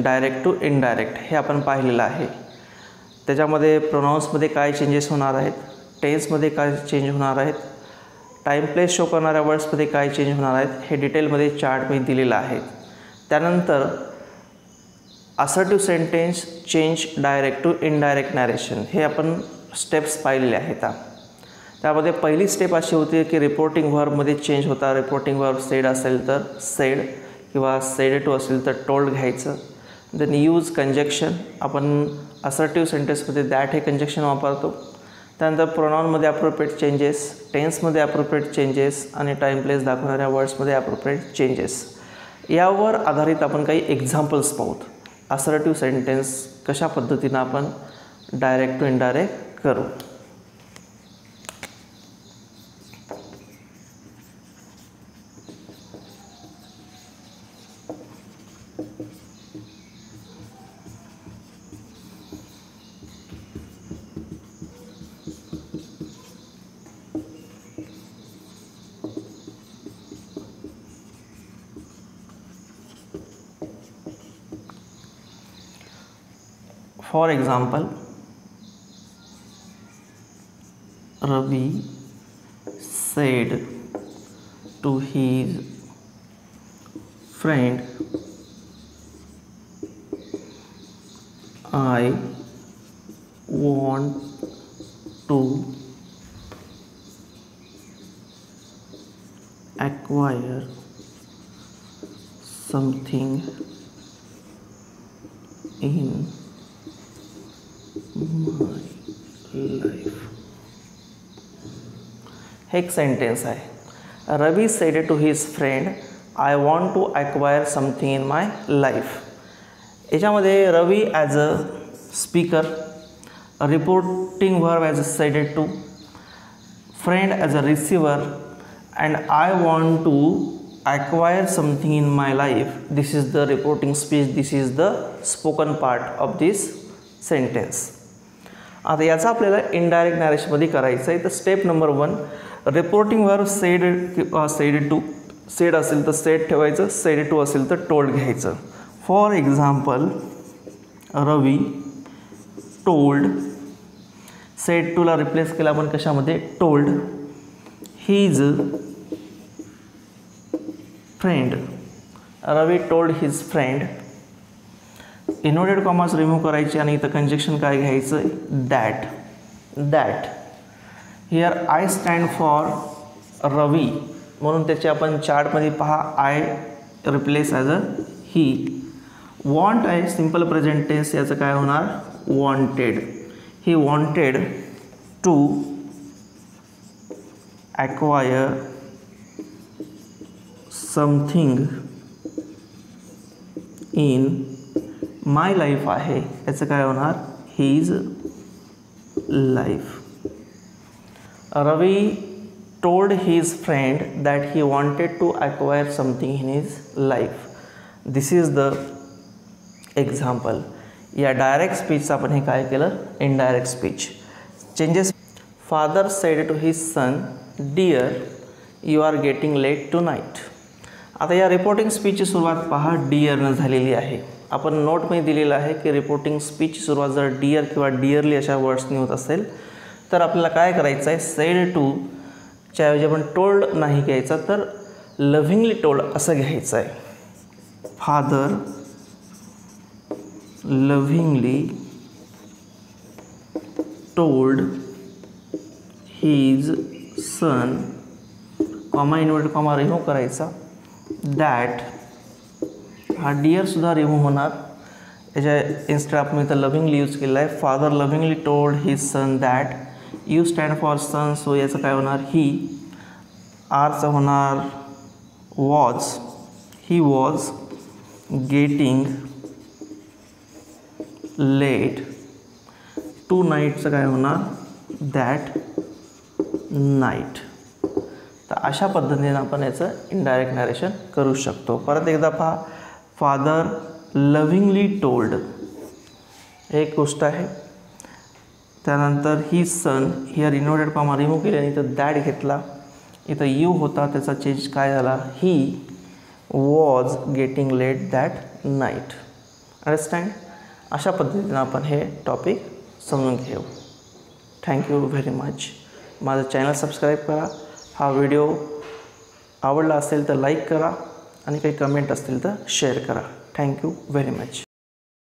Direct to indirect हे आपण पाहिलेलं आहे. त्याच्यामध्ये प्रोनाऊन्समध्ये काय चेंजेस होणार आहेत? टेन्समध्ये काय चेंज होणार आहेत? टाईम प्लेस शो करणाऱ्या वर्ड्समध्ये काय चेंज होणार आहेत? हे डिटेलमध्ये चार्टमध्ये दिलेलं आहे. त्यानंतर assertive sentence change direct to indirect narration हे आपण स्टेप्स पाहिलेले आहेत. त्यामध्ये पहिली स्टेप अशी होती की रिपोर्टिंग व्हर्बमध्ये चेंज होता. रिपोर्टिंग व्हर्ब सेड असेल तर सेड किंवा सेड टू असेल तर टोल्ड घ्यायचं. देन यूज कंजक्शन आपण असर्टिव्ह सेंटेन्समध्ये दॅट हे कंजक्शन वापरतो. त्यानंतर प्रोनॉनमध्ये अप्रोप्रिएट चेंजेस टेन्समध्ये अप्रोप्रिएट चेंजेस आणि टाईम प्लेस दाखवणाऱ्या वर्ड्समध्ये अप्रोप्रिएट चेंजेस यावर आधारित आपण काही एक्झाम्पल्स पाहूत. असर्टिव्ह सेंटेन्स कशा पद्धतीनं आपण डायरेक्ट टू इनडायरेक्ट करू? For example, Ravi said to his friend, I want to acquire something in my life हे एक सेंटेन्स आहे. Ravi said to his friend I want to acquire something in my life याच्यामध्ये Ravi as a speaker reporting verb as a sender to friend as a receiver and I want to acquire something in my life this is the reporting speech this is the spoken part of this sentence आता याचा आपल्याला indirect नॅरेशमध्ये करायचं आहे. तर step number one reporting वर said said to said असेल तर सेड ठेवायचं सेड टू असेल तर टोल्ड घ्यायचं. For example Ravi told said टूला replace केला आपण कशामध्ये? Told his friend Ravi told his friend inverted commas remove करायचे आणि इथं कंजेक्शन काय घ्यायचं? That that here I stand for Ravi म्हणून त्याचे आपण चार्टमध्ये पहा I replace as a he want आहे सिंपल प्रेझेंट टेन्स याचं काय होणार? Wanted he wanted to acquire something in my life आहे याचं काय होणार? His life Ravi told his friend that he wanted to acquire something in his life this is the example या direct स्पीचचं आपण हे काय केलं? Indirect speech changes father said to his son dear you are getting late tonight आता या reporting स्पीचची सुरुवात पहा डिअरनं झालेली आहे. आपण नोटमध्ये दिलेलं आहे की रिपोर्टिंग स्पीच सुरुवात जर डिअर किंवा डिअरली अशा वर्ड्सनी होत असेल तर आपल्याला काय करायचं आहे? सेड टू च्याऐवजी आपण टोल्ड नाही घ्यायचा तर लव्हिंगली टोल्ड असं घ्यायचं आहे. Father lovingly told his son comma invert comma remove करायचा. दॅट हा डिअरसुद्धा रिमूव्ह होणार. याच्या इन्स्टा आपण इथं लव्हिंगली यूज केलेला आहे. Father lovingly told his son that you stand for son so याचं काय होणार? ही आरचं होणार was he was getting late to नाईटचं काय होणार? दॅट नाईट तर अशा पद्धतीने आपण याचं इनडायरेक्ट नॅरेशन करू शकतो. परत एकदा पहा. Father lovingly told. एक गोष्ट आहे. त्यानंतर ही सन हिअर इनोडेड पामा रिमूव्ह केली आणि इथं दॅड घेतला. इथं यू होता त्याचा चेंज काय झाला? He was getting late that night understand अशा पद्धतीनं आपण हे टॉपिक समजून घेऊ. थँक्यू व्हेरी मच माझं चॅनल सबस्क्राईब करा. हा व्हिडिओ आवडला असेल तर लाईक करा. आणि काही कमेंट असतील तर शेअर करा. Thank you very much